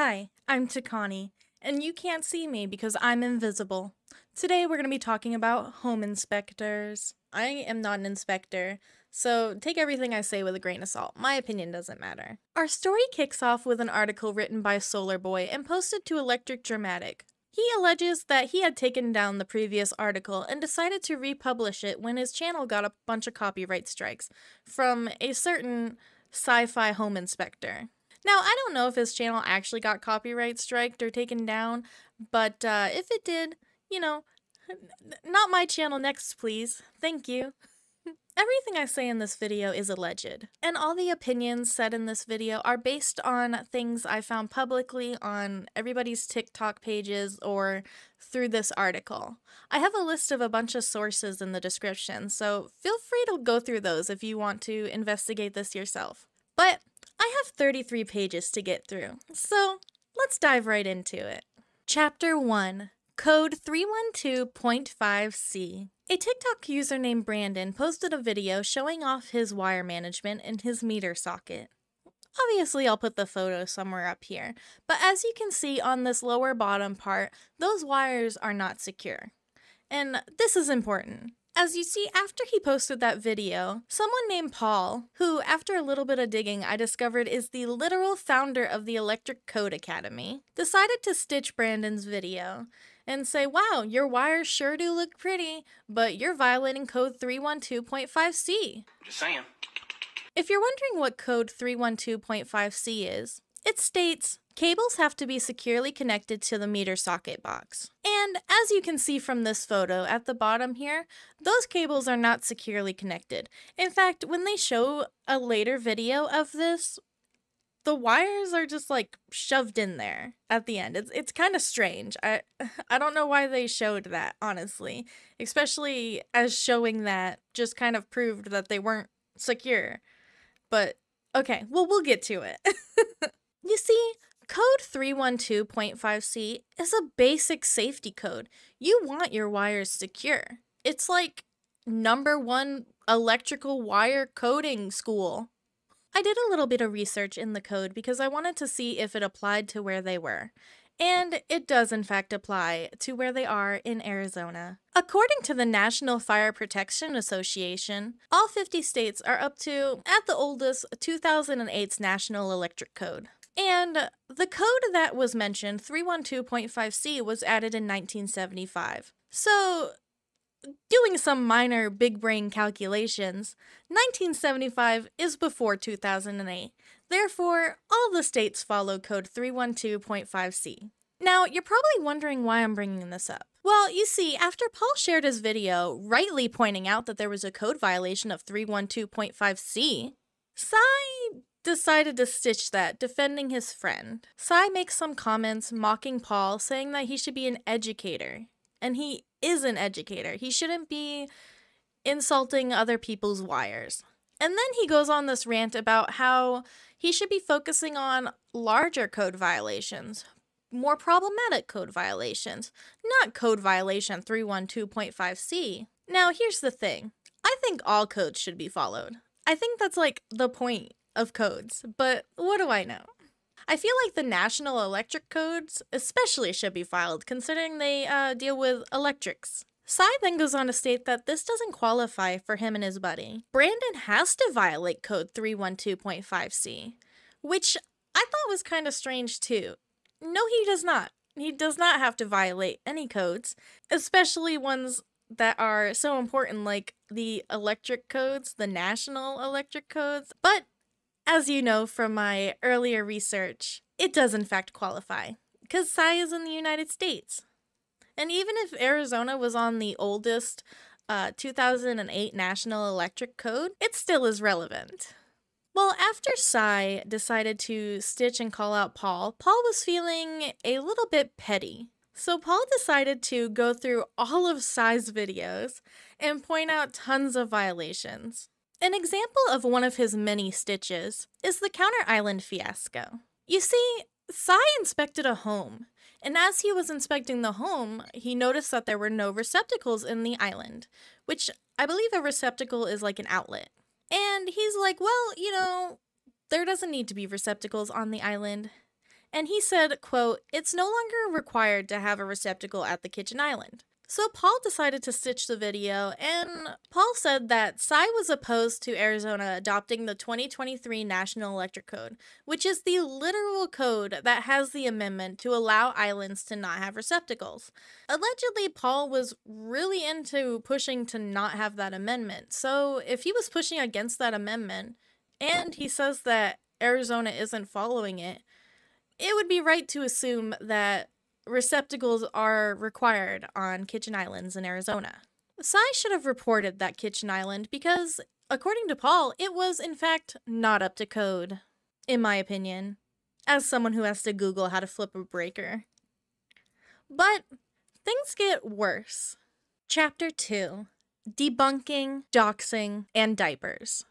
Hi, I'm Tikaani, and you can't see me because I'm invisible. Today we're going to be talking about home inspectors. I am not an inspector, so take everything I say with a grain of salt. My opinion doesn't matter. Our story kicks off with an article written by Solar Boy and posted to Electric Dramatic. He alleges that he had taken down the previous article and decided to republish it when his channel got a bunch of copyright strikes from a certain Cy Fy home inspector. Now, I don't know if his channel actually got copyright striked or taken down, but uh, if it did, you know, not my channel next, please. Thank you. Everything I say in this video is alleged, and all the opinions said in this video are based on things I found publicly on everybody's TikTok pages or through this article. I have a list of a bunch of sources in the description, so feel free to go through those if you want to investigate this yourself. But I have 33 pages to get through, so let's dive right into it. Chapter 1 Code 312.5c a TikTok user named Brandon posted a video showing off his wire management in his meter socket. Obviously, I'll put the photo somewhere up here, but as you can see on this lower bottom part, those wires are not secure. And this is important. As you see, after he posted that video, someone named Paul, who after a little bit of digging I discovered is the literal founder of the Electric Code Academy, decided to stitch Brandon's video and say, wow, your wires sure do look pretty, but you're violating code 312.5c. Just saying. If you're wondering what code 312.5c is, it states cables have to be securely connected to the meter socket box. And as you can see from this photo at the bottom here, those cables are not securely connected. In fact, when they show a later video of this, the wires are just like shoved in there at the end. It's it's kind of strange. I I don't know why they showed that, honestly. Especially as showing that just kind of proved that they weren't secure. But okay, well we'll get to it. you see, code 312.5c is a basic safety code. You want your wires secure. It's like number 1 electrical wire coding school. I did a little bit of research in the code because I wanted to see if it applied to where they were. And it does, in fact, apply to where they are in Arizona. According to the National Fire Protection Association, all 50 states are up to, at the oldest, 2008's National Electric Code. And the code that was mentioned, 312.5c, was added in 1975. So doing some minor big brain calculations, 1975 is before 2008. Therefore, all the states follow code 312.5c. Now, you're probably wondering why I'm bringing this up. Well, you see, after Paul shared his video, rightly pointing out that there was a code violation of 312.5c, Cy decided to stitch that, defending his friend. Cy makes some comments mocking Paul, saying that he should be an educator. And he is an educator. He shouldn't be insulting other people's wires. And then he goes on this rant about how he should be focusing on larger code violations, more problematic code violations, not code violation 312.5c. Now, here's the thing I think all codes should be followed. I think that's like the point of codes, but what do I know? I feel like the national electric codes especially should be filed, considering they uh, deal with electrics. Cy then goes on to state that this doesn't qualify for him and his buddy. Brandon has to violate code 312.5c, which I thought was kind of strange too. No, he does not. He does not have to violate any codes, especially ones that are so important like the electric codes, the national electric codes. But as you know from my earlier research, it does in fact qualify, because Cy is in the United States. And even if Arizona was on the oldest uh, 2008 National Electric Code, it still is relevant. Well, after Cy decided to stitch and call out Paul, Paul was feeling a little bit petty. So Paul decided to go through all of Cy's videos and point out tons of violations. An example of one of his many stitches is the Counter Island fiasco. You see, Cy inspected a home, and as he was inspecting the home, he noticed that there were no receptacles in the island, which I believe a receptacle is like an outlet. And he's like, well, you know, there doesn't need to be receptacles on the island. and he said, quote, It's no longer required to have a receptacle at the kitchen island. So Paul decided to stitch the video, and Paul said that Cy was opposed to Arizona adopting the 2023 National Electric Code, which is the literal code that has the amendment to allow islands to not have receptacles. Allegedly, Paul was really into pushing to not have that amendment, so if he was pushing against that amendment, and he says that Arizona isn't following it, it would be right to assume that receptacles are required on kitchen islands in Arizona. Cy should have reported that kitchen island because, according to Paul, it was in fact not up to code, in my opinion, as someone who has to Google how to flip a breaker. But things get worse. Chapter 2 Debunking, Doxing, and Diapers.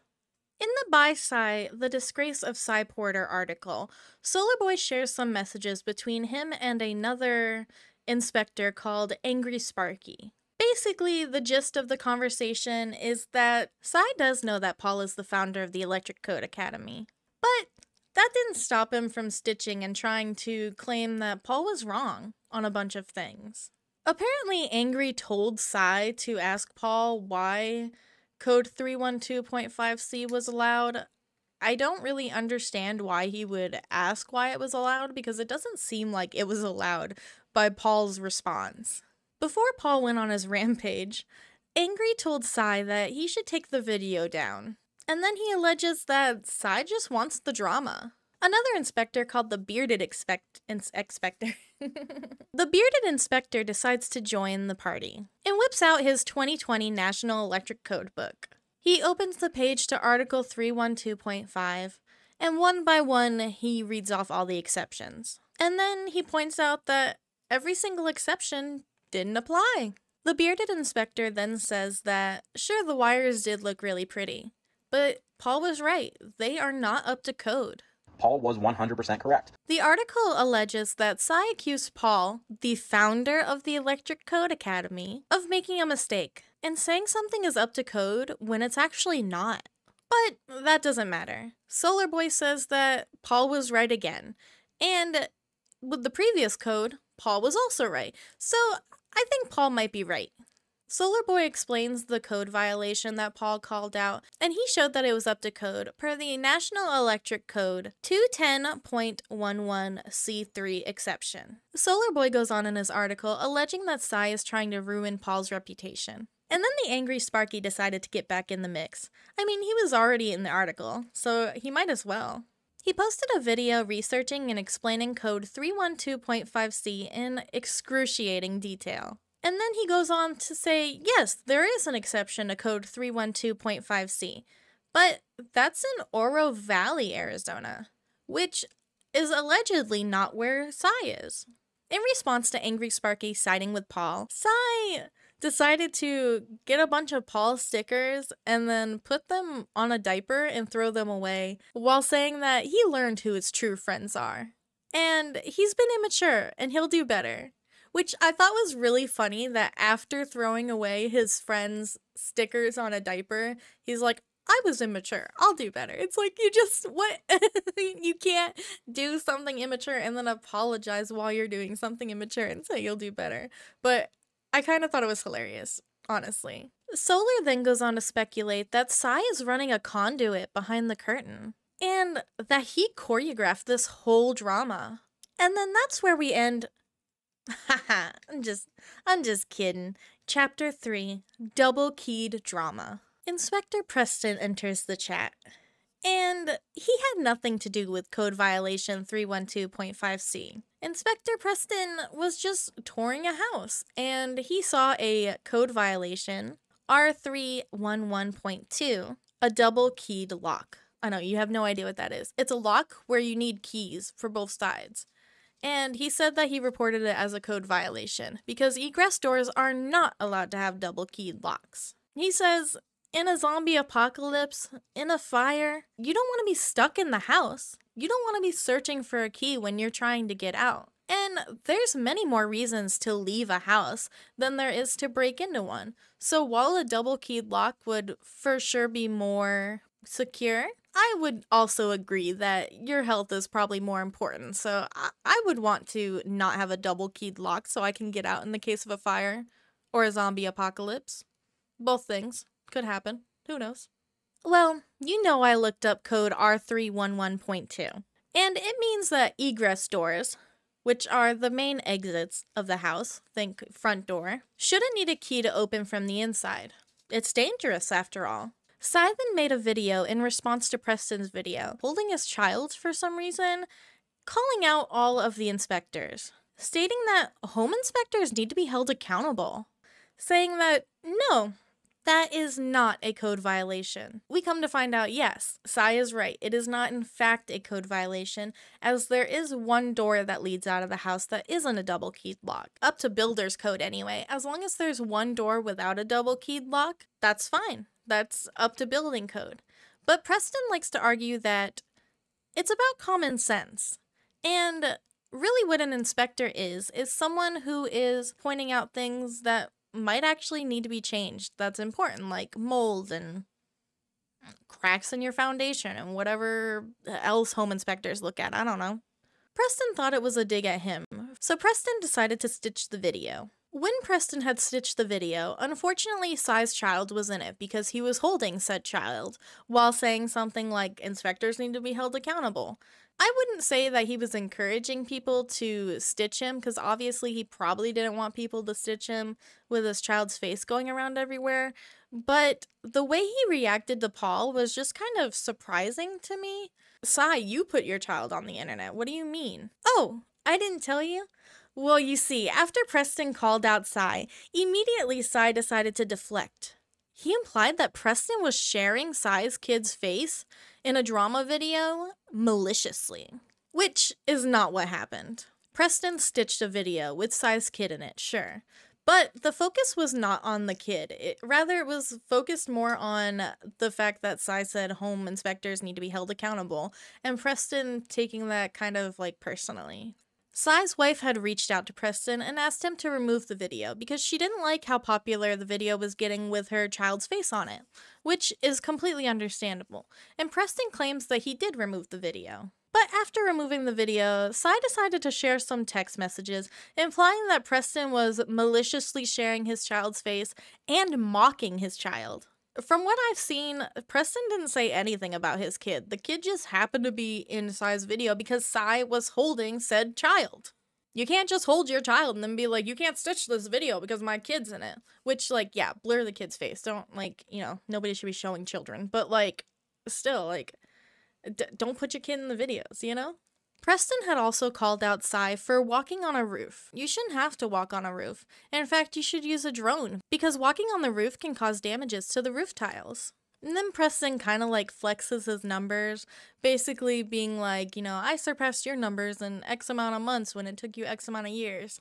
In the Bye Cy, The Disgrace of Cy Porter article, Solar Boy shares some messages between him and another inspector called Angry Sparky. Basically, the gist of the conversation is that Cy does know that Paul is the founder of the Electric Code Academy. But that didn't stop him from stitching and trying to claim that Paul was wrong on a bunch of things. Apparently, Angry told Cy to ask Paul why code 312.5c was allowed. I don't really understand why he would ask why it was allowed because it doesn't seem like it was allowed by Paul's response. Before Paul went on his rampage, Angry told Cy that he should take the video down. And then he alleges that Cy just wants the drama. Another inspector called the Bearded expect- ins- Inspector. the Bearded Inspector decides to join the party and whips out his 2020 National Electric Code book. He opens the page to Article 312.5, and one by one he reads off all the exceptions. And then he points out that every single exception didn't apply. The Bearded Inspector then says that, sure, the wires did look really pretty, but Paul was right, they are not up to code. Paul was 100% correct. The article alleges that Cy accused Paul, the founder of the Electric Code Academy, of making a mistake and saying something is up to code when it's actually not. But that doesn't matter. Solar Boy says that Paul was right again, and with the previous code, Paul was also right. So I think Paul might be right. Solar Boy explains the code violation that Paul called out, and he showed that it was up to code per the National Electric Code 210.11C3 exception. Solar Boy goes on in his article alleging that Cy is trying to ruin Paul's reputation. And then the angry Sparky decided to get back in the mix. I mean, he was already in the article, so he might as well. He posted a video researching and explaining code 312.5c in excruciating detail. And then he goes on to say, yes, there is an exception to code 312.5c, but that's in Oro Valley, Arizona, which is allegedly not where Cy is. In response to Angry Sparky siding with Paul, Cy decided to get a bunch of Paul stickers and then put them on a diaper and throw them away while saying that he learned who his true friends are. And he's been immature and he'll do better. Which I thought was really funny that after throwing away his friend's stickers on a diaper, he's like, I was immature. I'll do better. It's like you just what you can't do something immature and then apologize while you're doing something immature and say you'll do better. But I kind of thought it was hilarious, honestly. Solar then goes on to speculate that Cy is running a conduit behind the curtain and that he choreographed this whole drama. And then that's where we end I'm just I'm just kidding. Chapter 3 Double Keyed Drama. Inspector Preston enters the chat. And he had nothing to do with code violation 312.5c. Inspector Preston was just touring a house and he saw a code violation R311.2, a double keyed lock. I know you have no idea what that is. It's a lock where you need keys for both sides. And he said that he reported it as a code violation because egress doors are not allowed to have double keyed locks. He says, in a zombie apocalypse, in a fire, you don't want to be stuck in the house. You don't want to be searching for a key when you're trying to get out. And there's many more reasons to leave a house than there is to break into one. So while a double keyed lock would for sure be more secure, I would also agree that your health is probably more important. So I, I would want to not have a double keyed lock so I can get out in the case of a fire or a zombie apocalypse. Both things could happen. Who knows? Well, you know I looked up code R311.2, and it means that egress doors, which are the main exits of the house, think front door, shouldn't need a key to open from the inside. It's dangerous after all. Simon made a video in response to Preston's video, holding his child for some reason, calling out all of the inspectors, stating that home inspectors need to be held accountable, saying that no, that is not a code violation. We come to find out, yes, Cy is right. It is not, in fact, a code violation, as there is one door that leads out of the house that isn't a double keyed lock. Up to builder's code, anyway. As long as there's one door without a double keyed lock, that's fine. That's up to building code. But Preston likes to argue that it's about common sense. And really, what an inspector is, is someone who is pointing out things that might actually need to be changed. That's important, like mold and cracks in your foundation and whatever else home inspectors look at. I don't know. Preston thought it was a dig at him, so Preston decided to stitch the video. When Preston had stitched the video, unfortunately, Cy's child was in it because he was holding said child while saying something like, Inspectors need to be held accountable. I wouldn't say that he was encouraging people to stitch him because obviously he probably didn't want people to stitch him with his child's face going around everywhere. But the way he reacted to Paul was just kind of surprising to me. Cy, you put your child on the internet. What do you mean? Oh, I didn't tell you? Well, you see, after Preston called out Cy, immediately Cy decided to deflect. He implied that Preston was sharing Cy's kid's face in a drama video maliciously, which is not what happened. Preston stitched a video with Cy's kid in it, sure. But the focus was not on the kid. It, rather, it was focused more on the fact that Cy said home inspectors need to be held accountable, and Preston taking that kind of like personally. Cy's wife had reached out to Preston and asked him to remove the video because she didn't like how popular the video was getting with her child's face on it, which is completely understandable. And Preston claims that he did remove the video. But after removing the video, Cy decided to share some text messages implying that Preston was maliciously sharing his child's face and mocking his child. From what I've seen, Preston didn't say anything about his kid. The kid just happened to be in Cy's video because Cy was holding said child. You can't just hold your child and then be like, you can't stitch this video because my kid's in it. Which, like, yeah, blur the kid's face. Don't, like, you know, nobody should be showing children. But, like, still, like, don't put your kid in the videos, you know? Preston had also called out Cy for walking on a roof. You shouldn't have to walk on a roof. In fact, you should use a drone, because walking on the roof can cause damages to the roof tiles. And then Preston kind of like flexes his numbers, basically being like, you know, I surpassed your numbers in X amount of months when it took you X amount of years.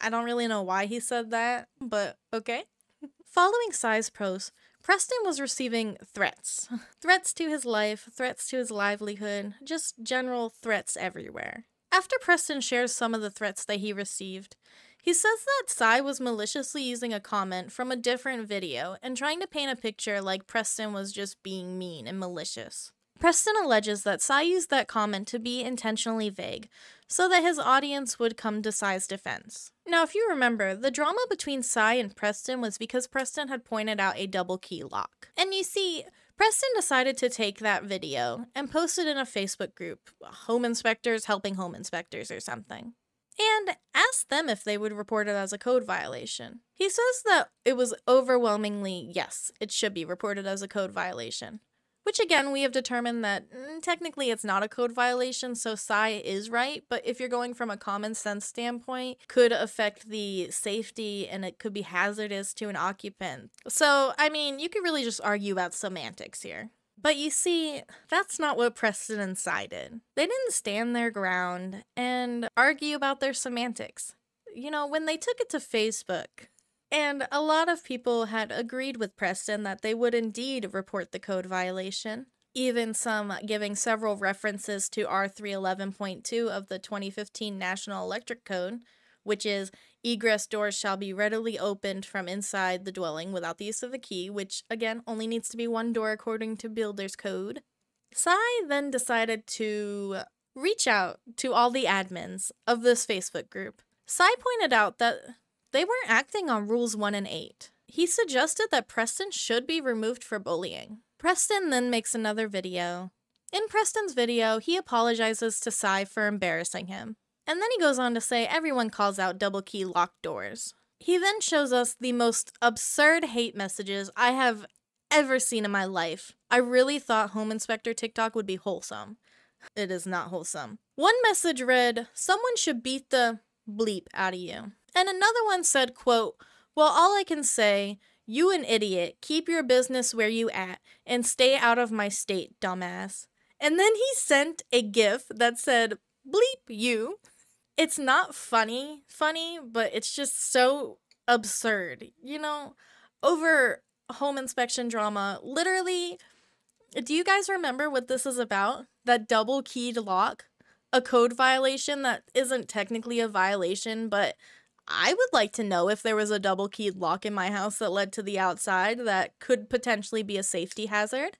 I don't really know why he said that, but okay. Following Cy's post, Preston was receiving threats. threats to his life, threats to his livelihood, just general threats everywhere. After Preston shares some of the threats that he received, he says that Cy was maliciously using a comment from a different video and trying to paint a picture like Preston was just being mean and malicious. Preston alleges that Cy used that comment to be intentionally vague, so that his audience would come to Cy's defense. Now, if you remember, the drama between Cy and Preston was because Preston had pointed out a double key lock. And you see, Preston decided to take that video and post it in a Facebook group, Home Inspectors Helping Home Inspectors or something, and asked them if they would report it as a code violation. He says that it was overwhelmingly yes, it should be reported as a code violation. Which again, we have determined that mm, technically it's not a code violation, so Cy is right, but if you're going from a common sense standpoint, could affect the safety and it could be hazardous to an occupant. So, I mean, you could really just argue about semantics here. But you see, that's not what Preston and did. They didn't stand their ground and argue about their semantics. You know, when they took it to Facebook, and a lot of people had agreed with Preston that they would indeed report the code violation, even some giving several references to R311.2 of the 2015 National Electric Code, which is egress doors shall be readily opened from inside the dwelling without the use of a key, which again only needs to be one door according to builder's code. Cy then decided to reach out to all the admins of this Facebook group. Cy pointed out that they weren't acting on rules 1 and 8. He suggested that Preston should be removed for bullying. Preston then makes another video. In Preston's video, he apologizes to Cy for embarrassing him. And then he goes on to say everyone calls out double key locked doors. He then shows us the most absurd hate messages I have ever seen in my life. I really thought Home Inspector TikTok would be wholesome. It is not wholesome. One message read, Someone should beat the bleep out of you. And another one said, quote, Well, all I can say, you an idiot, keep your business where you at and stay out of my state, dumbass. And then he sent a gif that said, bleep you. It's not funny, funny, but it's just so absurd. You know, over home inspection drama, literally, do you guys remember what this is about? That double keyed lock? A code violation that isn't technically a violation, but I would like to know if there was a double keyed lock in my house that led to the outside that could potentially be a safety hazard.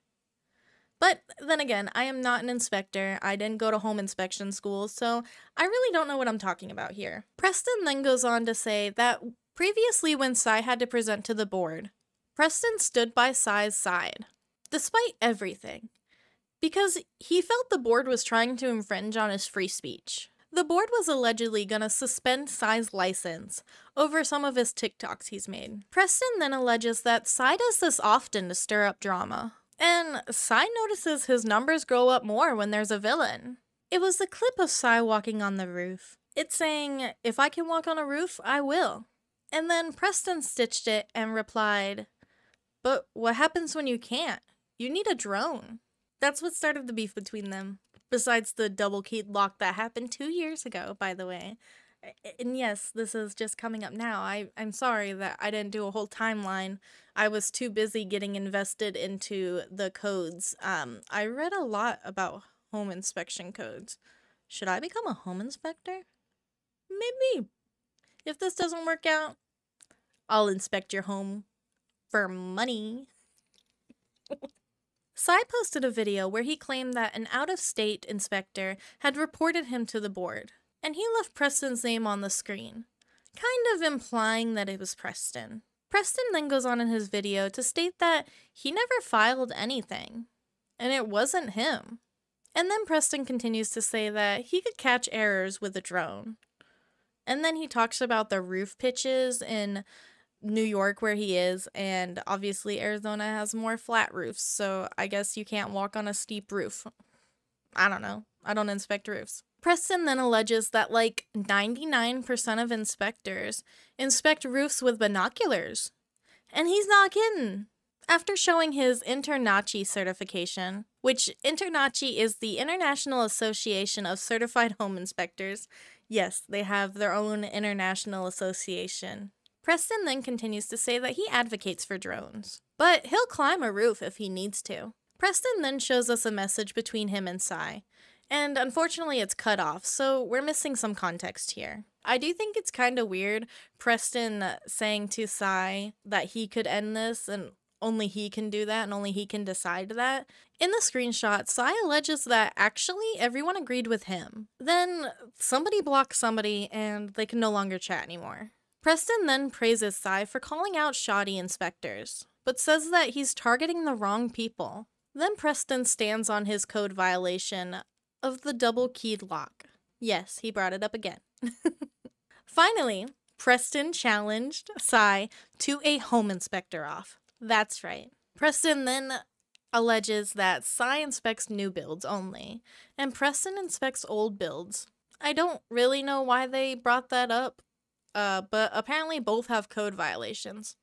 But then again, I am not an inspector. I didn't go to home inspection school, so I really don't know what I'm talking about here. Preston then goes on to say that previously, when Cy had to present to the board, Preston stood by Cy's side, despite everything, because he felt the board was trying to infringe on his free speech. The board was allegedly gonna suspend Cy's license over some of his TikToks he's made. Preston then alleges that Cy does this often to stir up drama. And Cy notices his numbers grow up more when there's a villain. It was a clip of Cy walking on the roof. It's saying, If I can walk on a roof, I will. And then Preston stitched it and replied, But what happens when you can't? You need a drone. That's what started the beef between them. Besides the double keyed lock that happened two years ago, by the way. And yes, this is just coming up now. I, I'm sorry that I didn't do a whole timeline I was too busy getting invested into the codes. Um, I read a lot about home inspection codes. Should I become a home inspector? Maybe. If this doesn't work out, I'll inspect your home for money. Cy posted a video where he claimed that an out of state inspector had reported him to the board, and he left Preston's name on the screen, kind of implying that it was Preston. Preston then goes on in his video to state that he never filed anything, and it wasn't him. And then Preston continues to say that he could catch errors with a drone. And then he talks about the roof pitches in New York where he is, and obviously Arizona has more flat roofs, so I guess you can't walk on a steep roof. I don't know. I don't inspect roofs. Preston then alleges that like 99% of inspectors inspect roofs with binoculars. And he's not kidding. After showing his InterNACHI certification, which InterNACHI is the International Association of Certified Home Inspectors, yes, they have their own international association. Preston then continues to say that he advocates for drones, but he'll climb a roof if he needs to. Preston then shows us a message between him and Cy, and unfortunately, it's cut off, so we're missing some context here. I do think it's kind of weird Preston saying to Cy that he could end this and only he can do that and only he can decide that. In the screenshot, Cy alleges that actually everyone agreed with him. Then somebody blocks somebody and they can no longer chat anymore. Preston then praises Cy for calling out shoddy inspectors, but says that he's targeting the wrong people. Then Preston stands on his code violation of the double keyed lock. Yes, he brought it up again. Finally, Preston challenged Cy to a home inspector off. That's right. Preston then alleges that Cy inspects new builds only, and Preston inspects old builds. I don't really know why they brought that up, uh, but apparently both have code violations.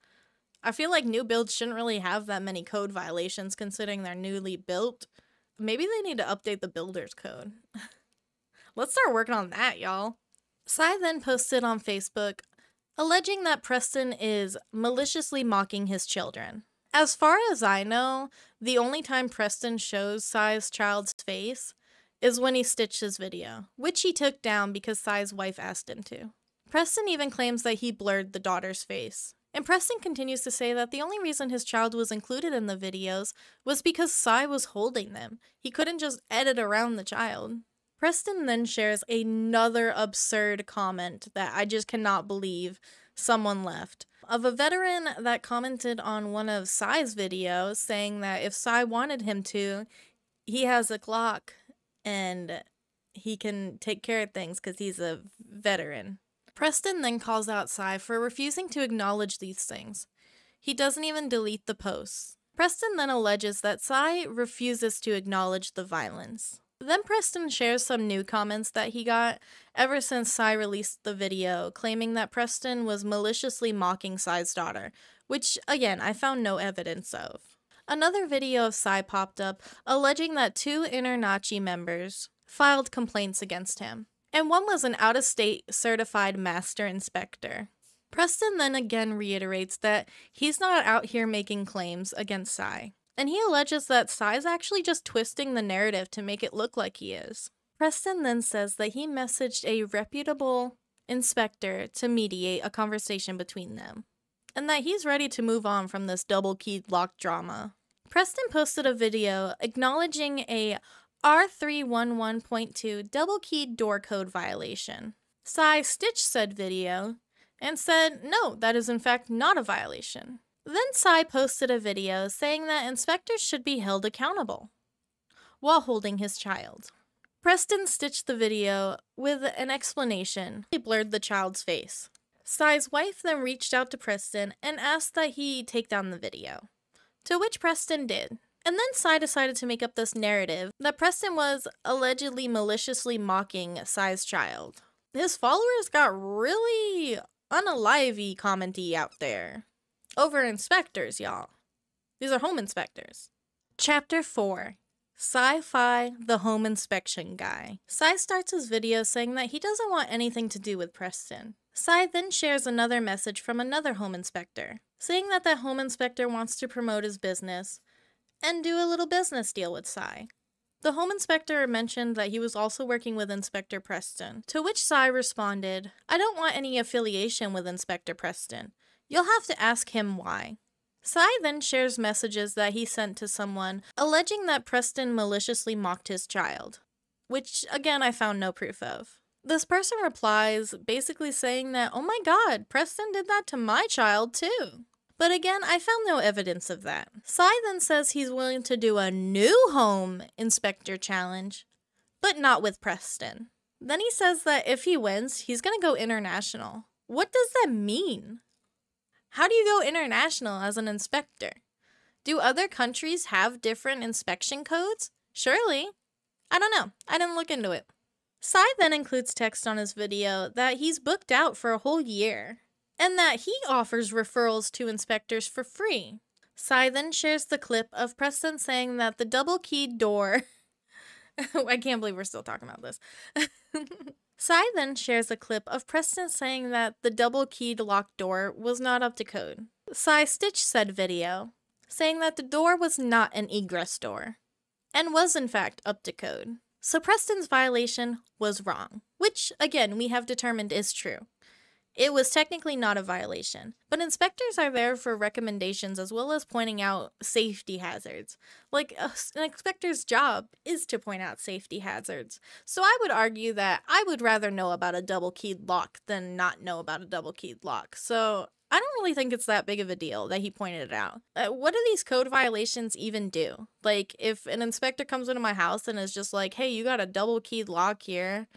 I feel like new builds shouldn't really have that many code violations considering they're newly built. Maybe they need to update the builder's code. Let's start working on that, y'all. Cy then posted on Facebook alleging that Preston is maliciously mocking his children. As far as I know, the only time Preston shows Cy's child's face is when he stitched his video, which he took down because Cy's wife asked him to. Preston even claims that he blurred the daughter's face. And Preston continues to say that the only reason his child was included in the videos was because Cy was holding them. He couldn't just edit around the child. Preston then shares another absurd comment that I just cannot believe someone left. Of a veteran that commented on one of Cy's videos saying that if Cy wanted him to, he has a Glock and he can take care of things because he's a veteran. Preston then calls out Cy for refusing to acknowledge these things. He doesn't even delete the posts. Preston then alleges that Cy refuses to acknowledge the violence. Then Preston shares some new comments that he got ever since Cy released the video, claiming that Preston was maliciously mocking Cy's daughter, which, again, I found no evidence of. Another video of Cy popped up alleging that two InterNACHI members filed complaints against him and one was an out of state certified master inspector. Preston then again reiterates that he's not out here making claims against Cy, and he alleges that Cy's actually just twisting the narrative to make it look like he is. Preston then says that he messaged a reputable inspector to mediate a conversation between them, and that he's ready to move on from this double keyed lock drama. Preston posted a video acknowledging a R311.2 double keyed door code violation. Cy stitched said video and said, no, that is in fact not a violation. Then Cy posted a video saying that inspectors should be held accountable while holding his child. Preston stitched the video with an explanation. He blurred the child's face. Cy's wife then reached out to Preston and asked that he take down the video, to which Preston did. And then Cy decided to make up this narrative that Preston was allegedly maliciously mocking Cy's child. His followers got really unalivey commenty out there. Over inspectors, y'all. These are home inspectors. Chapter 4 Cy Fy, the home inspection guy. Cy starts his video saying that he doesn't want anything to do with Preston. Cy then shares another message from another home inspector, saying that that home inspector wants to promote his business, and do a little business deal with Cy. The home inspector mentioned that he was also working with Inspector Preston, to which Cy responded, I don't want any affiliation with Inspector Preston. You'll have to ask him why. Cy then shares messages that he sent to someone alleging that Preston maliciously mocked his child, which again I found no proof of. This person replies, basically saying that, oh my god, Preston did that to my child too. But again, I found no evidence of that. Cy then says he's willing to do a new home inspector challenge, but not with Preston. Then he says that if he wins, he's gonna go international. What does that mean? How do you go international as an inspector? Do other countries have different inspection codes? Surely. I don't know. I didn't look into it. Cy then includes text on his video that he's booked out for a whole year and that he offers referrals to inspectors for free. Cy then shares the clip of Preston saying that the double keyed door. I can't believe we're still talking about this. Cy then shares a clip of Preston saying that the double keyed locked door was not up to code. Cy stitched said video, saying that the door was not an egress door, and was in fact up to code. So Preston's violation was wrong, which, again, we have determined is true. It was technically not a violation, but inspectors are there for recommendations as well as pointing out safety hazards. Like, an inspector's job is to point out safety hazards. So I would argue that I would rather know about a double keyed lock than not know about a double keyed lock. So I don't really think it's that big of a deal that he pointed it out. Uh, what do these code violations even do? Like, if an inspector comes into my house and is just like, hey, you got a double keyed lock here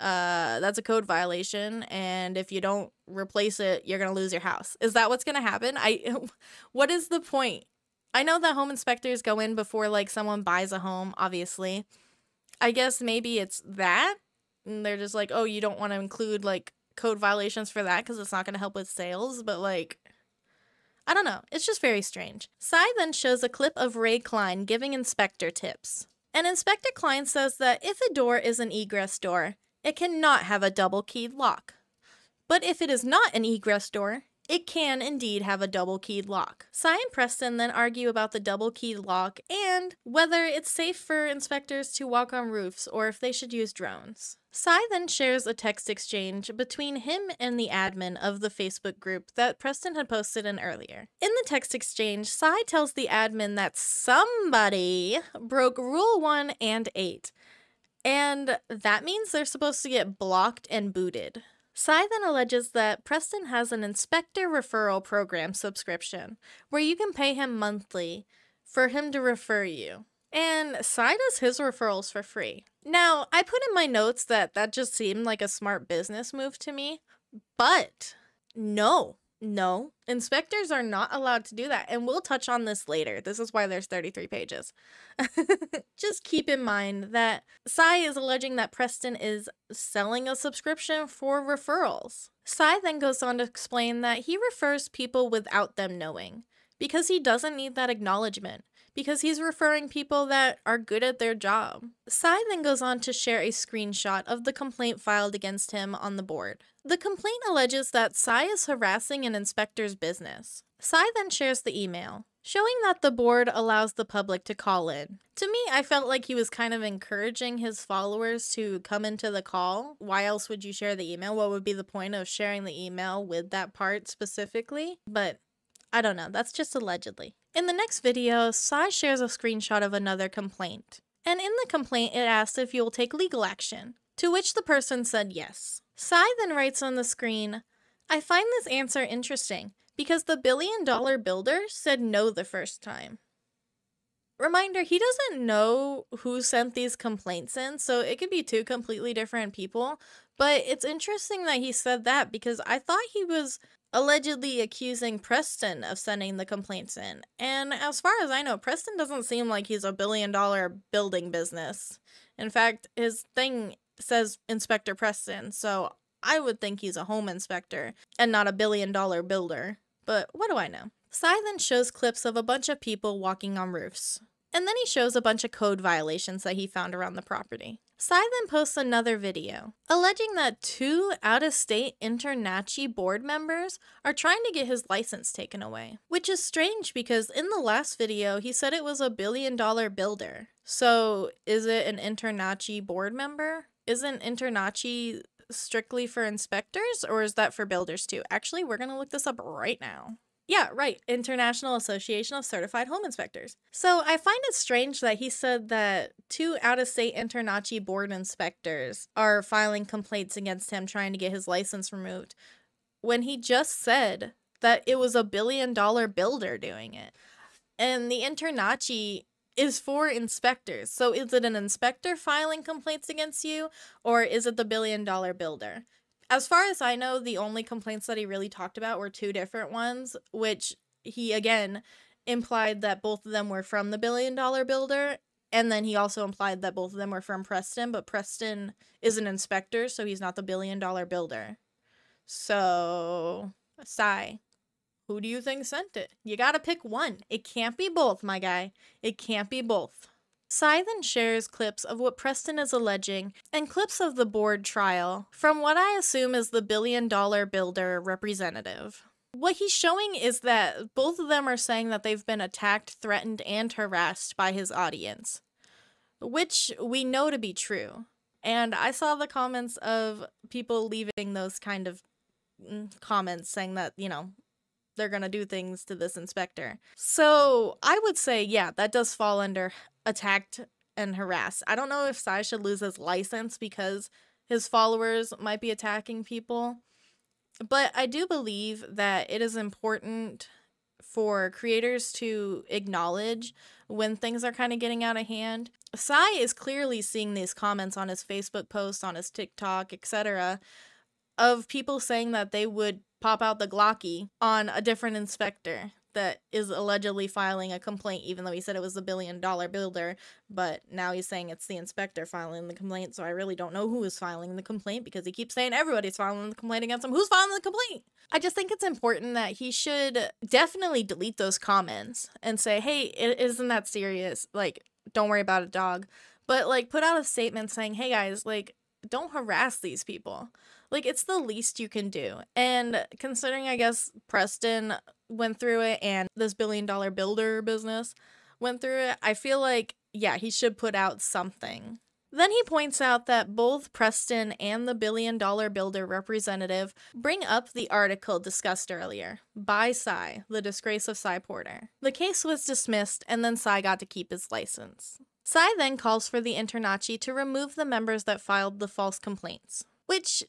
uh, that's a code violation, and if you don't replace it, you're gonna lose your house. Is that what's gonna happen? I, what is the point? I know that home inspectors go in before like someone buys a home. Obviously, I guess maybe it's that, and they're just like, oh, you don't want to include like code violations for that because it's not gonna help with sales. But like, I don't know. It's just very strange. Cy then shows a clip of Ray Klein giving inspector tips. And Inspector Klein says that if a door is an egress door, it cannot have a double keyed lock. But if it is not an egress door, it can indeed have a double keyed lock. Cy and Preston then argue about the double keyed lock and whether it's safe for inspectors to walk on roofs or if they should use drones. Cy then shares a text exchange between him and the admin of the Facebook group that Preston had posted in earlier. In the text exchange, Cy tells the admin that somebody broke Rule 1 and 8, and that means they're supposed to get blocked and booted. Cy then alleges that Preston has an inspector referral program subscription where you can pay him monthly for him to refer you. And Cy does his referrals for free. Now, I put in my notes that that just seemed like a smart business move to me, but no, no, inspectors are not allowed to do that. And we'll touch on this later. This is why there's 33 pages. Just keep in mind that Cy is alleging that Preston is selling a subscription for referrals. Cy then goes on to explain that he refers people without them knowing because he doesn't need that acknowledgement because he's referring people that are good at their job. Cy then goes on to share a screenshot of the complaint filed against him on the board. The complaint alleges that Cy is harassing an inspector's business. Cy then shares the email, showing that the board allows the public to call in. To me, I felt like he was kind of encouraging his followers to come into the call. Why else would you share the email? What would be the point of sharing the email with that part specifically? But I don't know, that's just allegedly. In the next video, Cy shares a screenshot of another complaint. And in the complaint, it asks if you will take legal action, to which the person said yes. Cy then writes on the screen, I find this answer interesting because the billion dollar builder said no the first time. Reminder, he doesn't know who sent these complaints in, so it could be two completely different people. But it's interesting that he said that because I thought he was allegedly accusing Preston of sending the complaints in. And as far as I know, Preston doesn't seem like he's a billion dollar building business. In fact, his thing says Inspector Preston, so I would think he's a home inspector and not a billion dollar builder. But what do I know? Cy then shows clips of a bunch of people walking on roofs. And then he shows a bunch of code violations that he found around the property. Cy then posts another video, alleging that two out of state InterNACHI board members are trying to get his license taken away. Which is strange because in the last video, he said it was a billion dollar builder. So is it an InterNACHI board member? Isn't InterNACHI strictly for inspectors or is that for builders too? Actually, we're to look this up right now. Yeah, right. International Association of Certified Home Inspectors. So I find it strange that he said that two out of state InterNACHI board inspectors are filing complaints against him trying to get his license removed when he just said that it was a billion dollar builder doing it. And the InterNACHI is for inspectors. So is it an inspector filing complaints against you or is it the billion dollar builder? As far as I know, the only complaints that he really talked about were two different ones, which he again implied that both of them were from the billion dollar builder. And then he also implied that both of them were from Preston, but Preston is an inspector, so he's not the billion dollar builder. So, Cy. who do you think sent it? You gotta pick one. It can't be both, my guy. It can't be both. Cy then shares clips of what Preston is alleging and clips of the board trial from what I assume is the billion dollar builder representative. What he's showing is that both of them are saying that they've been attacked, threatened, and harassed by his audience, which we know to be true. And I saw the comments of people leaving those kind of mm, comments saying that, you know, they're going to do things to this inspector. So I would say, yeah, that does fall under attacked and harassed. I don't know if Cy should lose his license because his followers might be attacking people. But I do believe that it is important for creators to acknowledge when things are kind of getting out of hand. Cy is clearly seeing these comments on his Facebook posts, on his TikTok, etc., of people saying that they would pop out the Glocky on a different inspector that is allegedly filing a complaint, even though he said it was a billion dollar builder. But now he's saying it's the inspector filing the complaint. So I really don't know who is filing the complaint because he keeps saying everybody's filing the complaint against him. Who's filing the complaint? I just think it's important that he should definitely delete those comments and say, hey, it isn't that serious. Like, don't worry about it, dog. But like, put out a statement saying, hey guys, like, don't harass these people. Like it's the least you can do. And considering I guess Preston went through it and this billion dollar builder business went through it, I feel like yeah, he should put out something. Then he points out that both Preston and the billion dollar builder representative bring up the article discussed earlier by Cy, The Disgrace of Cy Porter. The case was dismissed, and then Cy got to keep his license. Cy then calls for the InterNACHI to remove the members that filed the false complaints, which,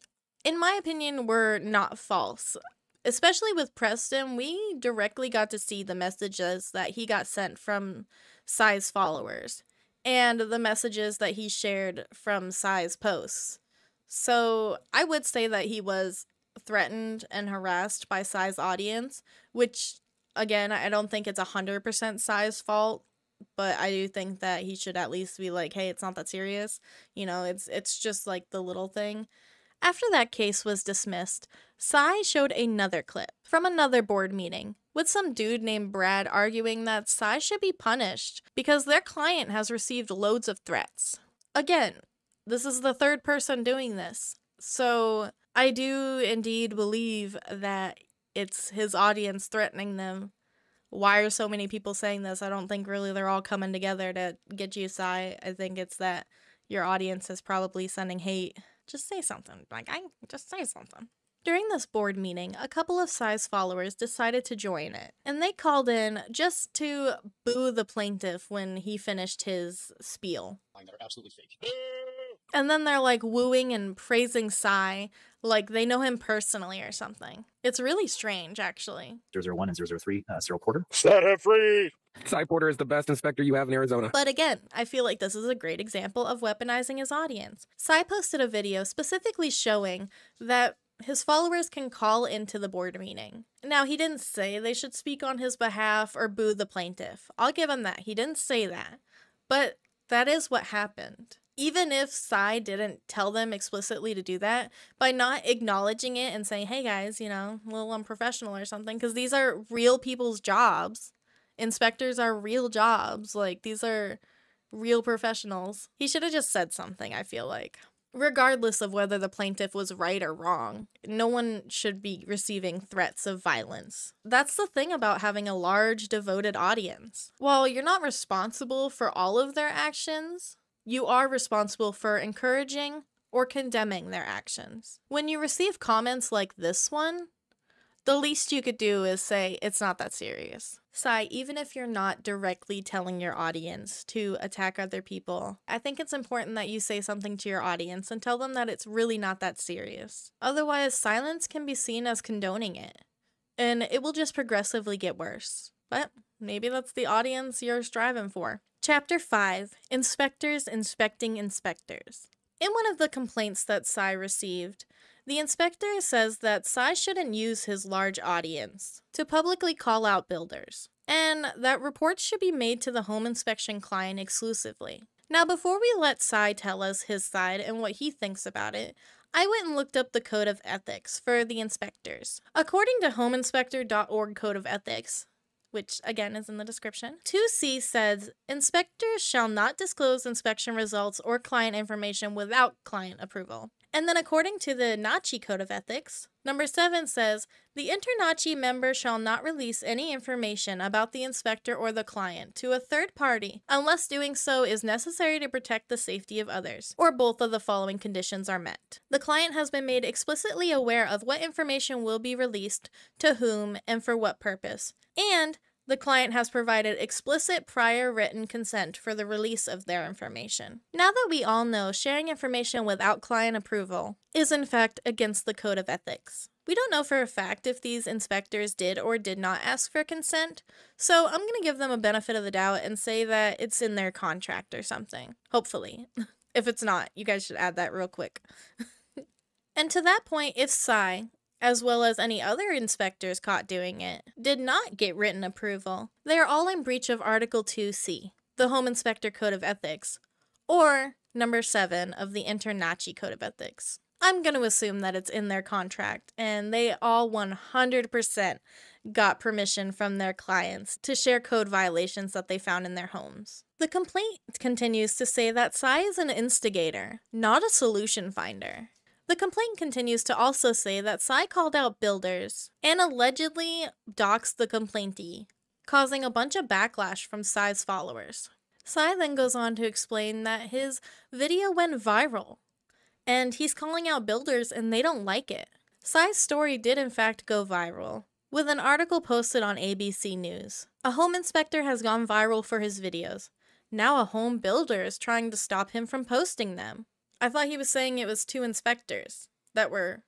in my opinion, were not false. Especially with Preston, we directly got to see the messages that he got sent from Cy's followers and the messages that he shared from Cy's posts. So I would say that he was threatened and harassed by Cy's audience, which again, I don't think it's 100% Cy's fault, but I do think that he should at least be like, "Hey, it's not that serious." You know, it's it's just like the little thing. After that case was dismissed, Cy showed another clip from another board meeting with some dude named Brad arguing that Cy should be punished because their client has received loads of threats. Again, this is the third person doing this. So I do indeed believe that it's his audience threatening them. Why are so many people saying this? I don't think really they're all coming together to get you, Cy. I think it's that your audience is probably sending hate just say something. Like, I just say something. During this board meeting, a couple of Cy's followers decided to join it, and they called in just to boo the plaintiff when he finished his spiel. That are absolutely fake. And then they're like wooing and praising Cy like they know him personally or something. It's really strange, actually. 001 and 003, uh, Cyril Porter. Set him free! Cy Porter is the best inspector you have in Arizona. But again, I feel like this is a great example of weaponizing his audience. Cy posted a video specifically showing that his followers can call into the board meeting. Now, he didn't say they should speak on his behalf or boo the plaintiff. I'll give him that. He didn't say that. But that is what happened. Even if Cy didn't tell them explicitly to do that, by not acknowledging it and saying, hey guys, you know, a little unprofessional or something, because these are real people's jobs. Inspectors are real jobs. Like, these are real professionals. He should have just said something, I feel like. Regardless of whether the plaintiff was right or wrong, no one should be receiving threats of violence. That's the thing about having a large, devoted audience. While you're not responsible for all of their actions, you are responsible for encouraging or condemning their actions. When you receive comments like this one, the least you could do is say, it's not that serious. Cy, even if you're not directly telling your audience to attack other people, I think it's important that you say something to your audience and tell them that it's really not that serious. Otherwise, silence can be seen as condoning it, and it will just progressively get worse. But maybe that's the audience you're striving for. Chapter 5 Inspectors Inspecting Inspectors. In one of the complaints that Cy received, the inspector says that Cy shouldn't use his large audience to publicly call out builders, and that reports should be made to the home inspection client exclusively. Now, before we let Cy tell us his side and what he thinks about it, I went and looked up the Code of Ethics for the inspectors. According to homeinspector.org Code of Ethics, which again is in the description. 2C says inspectors shall not disclose inspection results or client information without client approval. And then, according to the NACHI Code of Ethics, number 7 says the InterNACHI member shall not release any information about the inspector or the client to a third party unless doing so is necessary to protect the safety of others, or both of the following conditions are met. The client has been made explicitly aware of what information will be released, to whom, and for what purpose, and the client has provided explicit prior written consent for the release of their information. Now that we all know sharing information without client approval is in fact against the Code of Ethics. We don't know for a fact if these inspectors did or did not ask for consent, so I'm going to give them a benefit of the doubt and say that it's in their contract or something. Hopefully. if it's not, you guys should add that real quick. and to that point, if Cy, as well as any other inspectors caught doing it, did not get written approval. They are all in breach of Article 2C, the Home Inspector Code of Ethics, or number 7 of the InterNACHI Code of Ethics. I'm going to assume that it's in their contract, and they all 100% got permission from their clients to share code violations that they found in their homes. The complaint continues to say that Cy is an instigator, not a solution finder. The complaint continues to also say that Cy called out builders and allegedly doxed the complaintee, causing a bunch of backlash from Cy's followers. Cy then goes on to explain that his video went viral, and he's calling out builders and they don't like it. Cy's story did in fact go viral, with an article posted on ABC News. A home inspector has gone viral for his videos. Now a home builder is trying to stop him from posting them. I thought he was saying it was two inspectors that were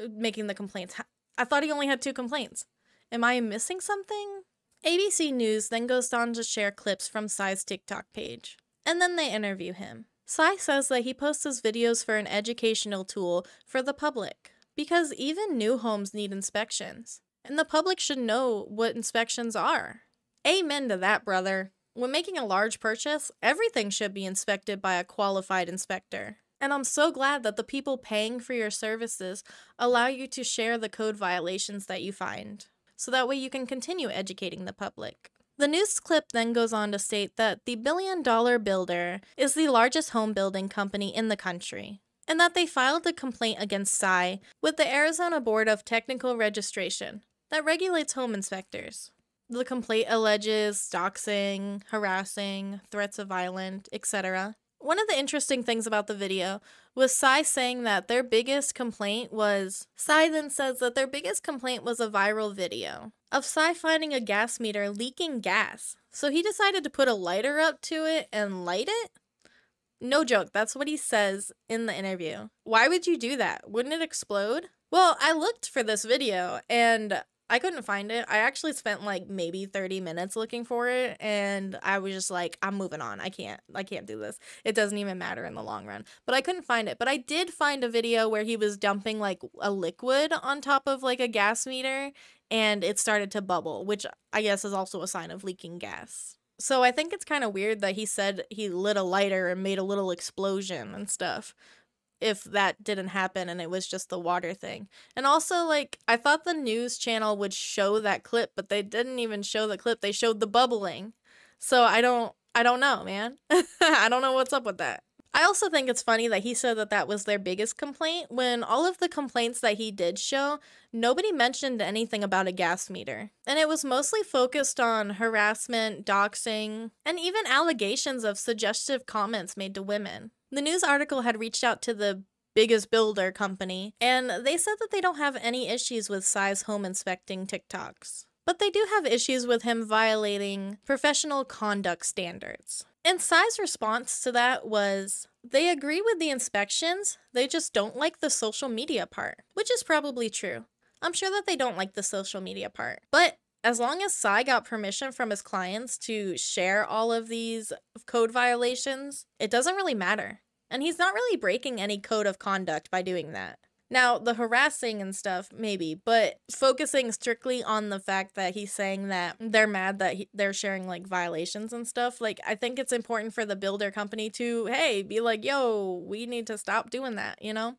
uh, making the complaints. I thought he only had two complaints. Am I missing something? ABC News then goes on to share clips from Cy's TikTok page, and then they interview him. Cy says that he posts his videos for an educational tool for the public, because even new homes need inspections, and the public should know what inspections are. Amen to that, brother. When making a large purchase, everything should be inspected by a qualified inspector. And I'm so glad that the people paying for your services allow you to share the code violations that you find, so that way you can continue educating the public. The news clip then goes on to state that the billion dollar builder is the largest home building company in the country, and that they filed a complaint against Cy with the Arizona Board of Technical Registration that regulates home inspectors. The complaint alleges doxing, harassing, threats of violence, etc. One of the interesting things about the video was Cy saying that their biggest complaint was Cy then says that their biggest complaint was a viral video of Cy finding a gas meter leaking gas. So he decided to put a lighter up to it and light it? No joke, that's what he says in the interview. Why would you do that? Wouldn't it explode? Well, I looked for this video and I couldn't find it. I actually spent like maybe 30 minutes looking for it and I was just like I'm moving on. I can't I can't do this. It doesn't even matter in the long run. But I couldn't find it. But I did find a video where he was dumping like a liquid on top of like a gas meter and it started to bubble, which I guess is also a sign of leaking gas. So I think it's kind of weird that he said he lit a lighter and made a little explosion and stuff if that didn't happen and it was just the water thing. And also, like, I thought the news channel would show that clip, but they didn't even show the clip. They showed the bubbling. So I don't, I don't know, man. I don't know what's up with that. I also think it's funny that he said that that was their biggest complaint when all of the complaints that he did show, nobody mentioned anything about a gas meter. And it was mostly focused on harassment, doxing, and even allegations of suggestive comments made to women. The news article had reached out to the biggest builder company, and they said that they don't have any issues with Cy's home inspecting TikToks. But they do have issues with him violating professional conduct standards. And Cy's response to that was they agree with the inspections, they just don't like the social media part, which is probably true. I'm sure that they don't like the social media part. But as long as Cy got permission from his clients to share all of these code violations, it doesn't really matter. And he's not really breaking any code of conduct by doing that. Now, the harassing and stuff, maybe, but focusing strictly on the fact that he's saying that they're mad that he, they're sharing like violations and stuff, like, I think it's important for the builder company to, hey, be like, yo, we need to stop doing that, you know?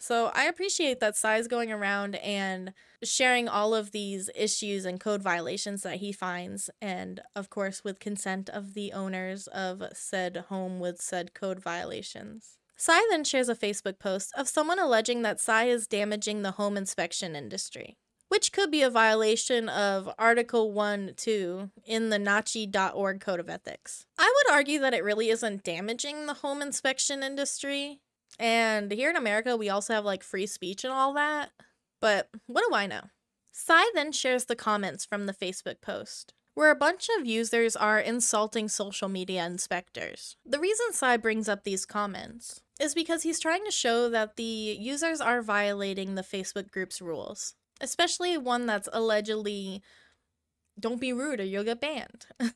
So I appreciate that Cy's going around and sharing all of these issues and code violations that he finds, and of course, with consent of the owners of said home with said code violations. Cy then shares a Facebook post of someone alleging that Cy is damaging the home inspection industry, which could be a violation of Article 1 2 in the NACHI.org Code of Ethics. I would argue that it really isn't damaging the home inspection industry. And here in America, we also have like free speech and all that. But what do I know? Cy then shares the comments from the Facebook post where a bunch of users are insulting social media inspectors. The reason Cy brings up these comments is because he's trying to show that the users are violating the Facebook group's rules, especially one that's allegedly don't be rude or you'll get banned.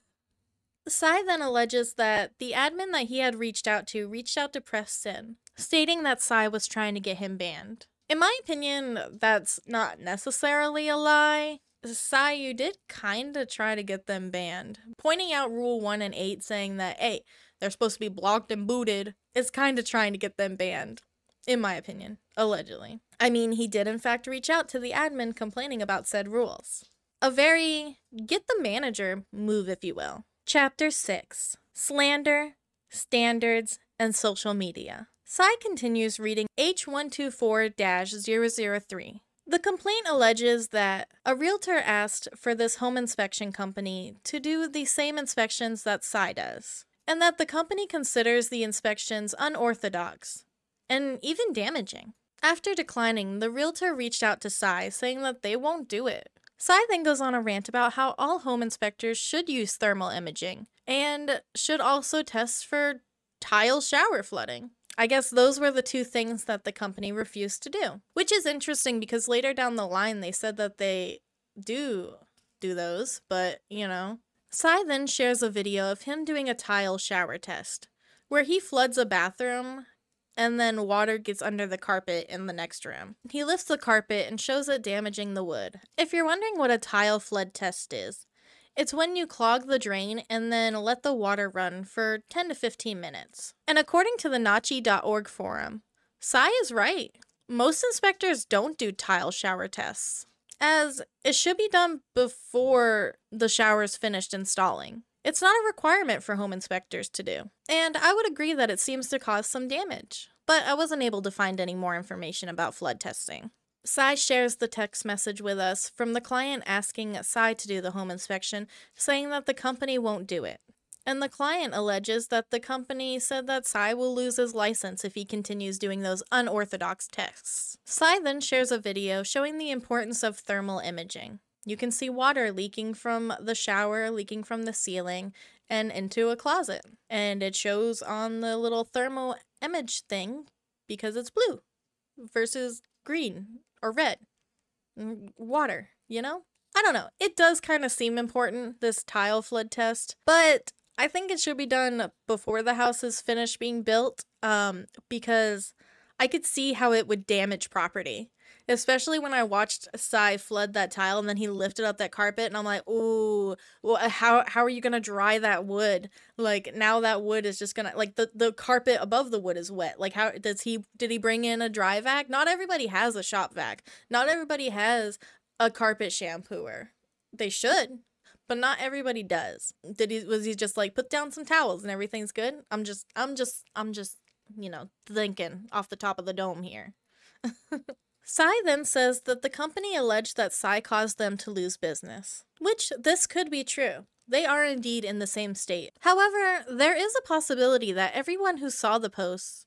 Cy then alleges that the admin that he had reached out to reached out to Preston, stating that Cy was trying to get him banned. In my opinion, that's not necessarily a lie. Cy, you did kind of try to get them banned. Pointing out Rule 1 and 8 saying that, hey, they're supposed to be blocked and booted is kind of trying to get them banned. In my opinion, allegedly. I mean, he did in fact reach out to the admin complaining about said rules. A very get the manager move, if you will. Chapter 6 Slander, Standards, and Social Media. Cy continues reading H124 003. The complaint alleges that a realtor asked for this home inspection company to do the same inspections that Cy does, and that the company considers the inspections unorthodox and even damaging. After declining, the realtor reached out to Cy saying that they won't do it. Cy then goes on a rant about how all home inspectors should use thermal imaging and should also test for tile shower flooding. I guess those were the two things that the company refused to do, which is interesting because later down the line they said that they do do those, but you know. Cy then shares a video of him doing a tile shower test where he floods a bathroom and then water gets under the carpet in the next room. He lifts the carpet and shows it damaging the wood. If you're wondering what a tile flood test is, it's when you clog the drain and then let the water run for 10 to 15 minutes. And according to the Nachi.org forum, Cy is right. Most inspectors don't do tile shower tests, as it should be done before the shower is finished installing. It's not a requirement for home inspectors to do. And I would agree that it seems to cause some damage, but I wasn't able to find any more information about flood testing. Cy shares the text message with us from the client asking Cy to do the home inspection, saying that the company won't do it. And the client alleges that the company said that Cy will lose his license if he continues doing those unorthodox tests. Cy then shares a video showing the importance of thermal imaging. You can see water leaking from the shower, leaking from the ceiling, and into a closet. And it shows on the little thermal image thing because it's blue versus green or red. Mm, water, you know? I don't know. It does kind of seem important, this tile flood test, but I think it should be done before the house is finished being built um, because I could see how it would damage property. Especially when I watched Cy flood that tile and then he lifted up that carpet and I'm like, ooh, well, how how are you gonna dry that wood? Like now that wood is just gonna like the the carpet above the wood is wet. Like how does he did he bring in a dry vac? Not everybody has a shop vac. Not everybody has a carpet shampooer. They should, but not everybody does. Did he was he just like put down some towels and everything's good? I'm just I'm just I'm just you know thinking off the top of the dome here. Cy then says that the company alleged that Cy caused them to lose business, which this could be true. They are indeed in the same state. However, there is a possibility that everyone who saw the posts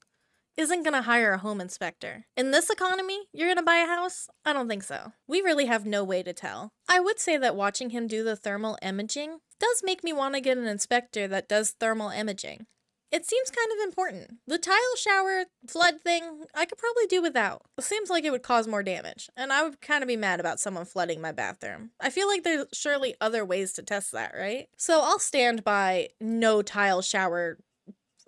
isn't going to hire a home inspector. In this economy, you're going to buy a house? I don't think so. We really have no way to tell. I would say that watching him do the thermal imaging does make me want to get an inspector that does thermal imaging. It seems kind of important. The tile shower flood thing, I could probably do without. It seems like it would cause more damage, and I would kind of be mad about someone flooding my bathroom. I feel like there's surely other ways to test that, right? So I'll stand by no tile shower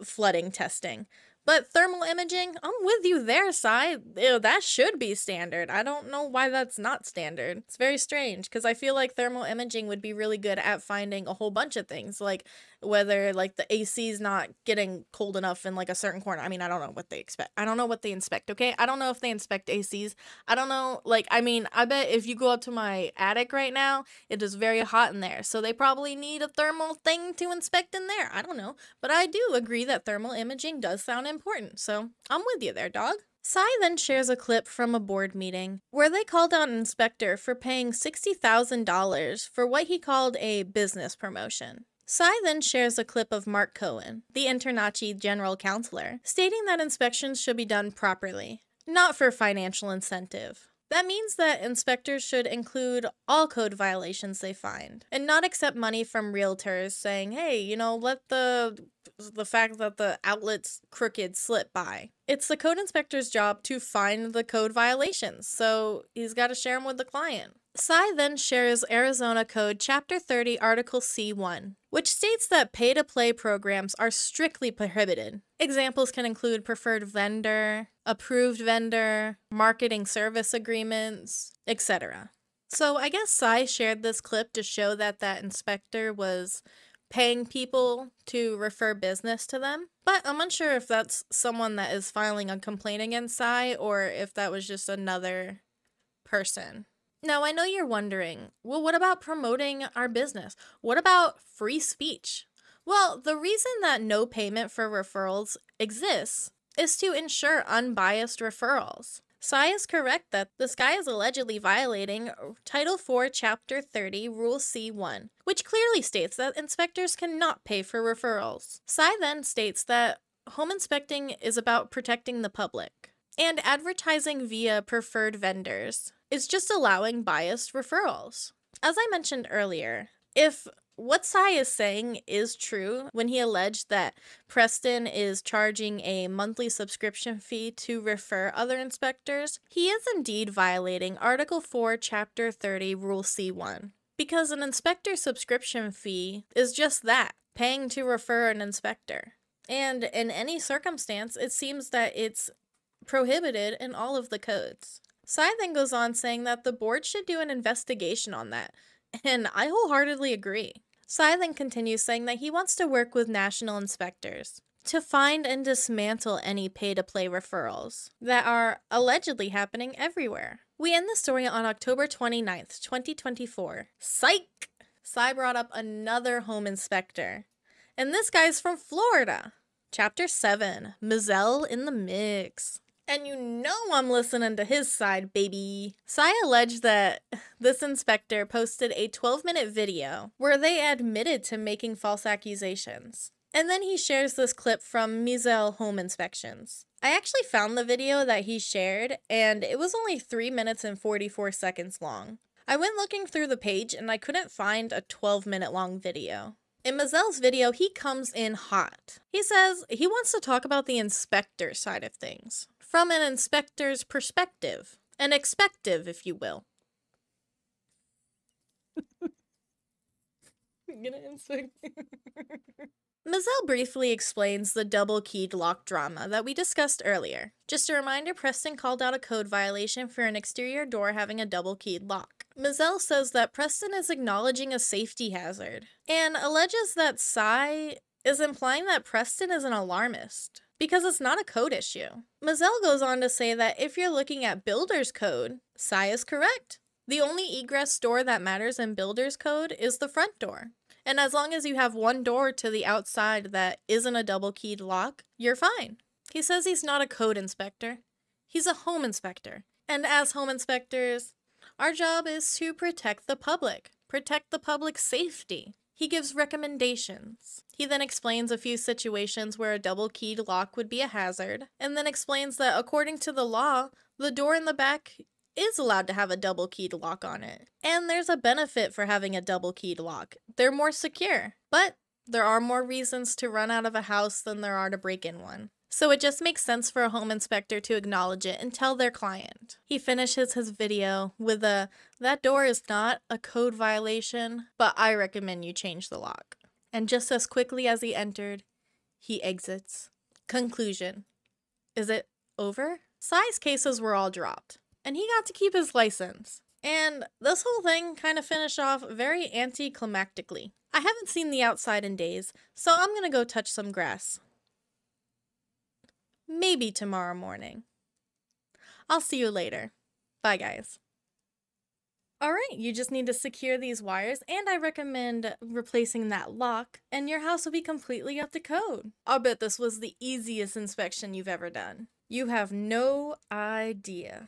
flooding testing. But thermal imaging, I'm with you there, Cy. Ew, that should be standard. I don't know why that's not standard. It's very strange because I feel like thermal imaging would be really good at finding a whole bunch of things, like whether like the AC is not getting cold enough in like a certain corner. I mean, I don't know what they expect. I don't know what they inspect, okay? I don't know if they inspect ACs. I don't know like I mean, I bet if you go up to my attic right now, it is very hot in there. So they probably need a thermal thing to inspect in there. I don't know. But I do agree that thermal imaging does sound important. So, I'm with you there, dog. Cy then shares a clip from a board meeting where they called out an inspector for paying $60,000 for what he called a business promotion. Cy then shares a clip of Mark Cohen, the InterNACHI general counselor, stating that inspections should be done properly, not for financial incentive. That means that inspectors should include all code violations they find and not accept money from realtors saying, "Hey, you know, let the the fact that the outlet's crooked slip by." It's the code inspector's job to find the code violations, so he's got to share them with the client. Cy then shares Arizona Code Chapter 30, Article C1, which states that pay to play programs are strictly prohibited. Examples can include preferred vendor, approved vendor, marketing service agreements, etc. So I guess Cy shared this clip to show that that inspector was paying people to refer business to them. But I'm unsure if that's someone that is filing a complaint against Cy or if that was just another person Now, I know you're wondering well, what about promoting our business? What about free speech? Well, the reason that no payment for referrals exists is to ensure unbiased referrals. Cy is correct that this guy is allegedly violating Title 4, Chapter 30, Rule C1, which clearly states that inspectors cannot pay for referrals. Cy then states that home inspecting is about protecting the public, and advertising via preferred vendors is just allowing biased referrals. As I mentioned earlier, if what Cy is saying is true when he alleged that Preston is charging a monthly subscription fee to refer other inspectors. He is indeed violating Article 4, Chapter 30, Rule C1. Because an inspector subscription fee is just that paying to refer an inspector. And in any circumstance, it seems that it's prohibited in all of the codes. Cy then goes on saying that the board should do an investigation on that, and I wholeheartedly agree. Cy then continues saying that he wants to work with national inspectors to find and dismantle any pay to play referrals that are allegedly happening everywhere. We end the story on October 29th, 2024. Psych! Cy brought up another home inspector, and this guy's from Florida. Chapter 7 Mizell in the Mix. And you know I'm listening to his side, baby. Cy alleged that this inspector posted a 12 minute video where they admitted to making false accusations. And then he shares this clip from Mizell Home Inspections. I actually found the video that he shared, and it was only 3 minutes and 44 seconds long. I went looking through the page and I couldn't find a 12 minute long video. In Mizell's video, he comes in hot. He says he wants to talk about the inspector side of things from an inspector's perspective, an expective, if you will. Mizell briefly explains the double keyed lock drama that we discussed earlier. Just a reminder Preston called out a code violation for an exterior door having a double keyed lock. Mizell says that Preston is acknowledging a safety hazard and alleges that Cy is implying that Preston is an alarmist because it's not a code issue. Mizell goes on to say that if you're looking at Builder's code, Cy is correct. The only egress door that matters in Builder's code is the front door. And as long as you have one door to the outside that isn't a double keyed lock, you're fine. He says he's not a code inspector, he's a home inspector. And as home inspectors, our job is to protect the public, protect the public's safety. He gives recommendations. He then explains a few situations where a double keyed lock would be a hazard, and then explains that according to the law, the door in the back is allowed to have a double keyed lock on it. And there's a benefit for having a double keyed lock. They're more secure. But there are more reasons to run out of a house than there are to break in one. So it just makes sense for a home inspector to acknowledge it and tell their client. He finishes his video with a that door is not a code violation, but I recommend you change the lock. And just as quickly as he entered, he exits. Conclusion Is it over? Cy's cases were all dropped, and he got to keep his license. And this whole thing kind of finished off very anticlimactically. I haven't seen the outside in days, so I'm gonna go touch some grass. Maybe tomorrow morning. I'll see you later. Bye, guys. All right, you just need to secure these wires, and I recommend replacing that lock, and your house will be completely up to code. I'll bet this was the easiest inspection you've ever done. You have no idea.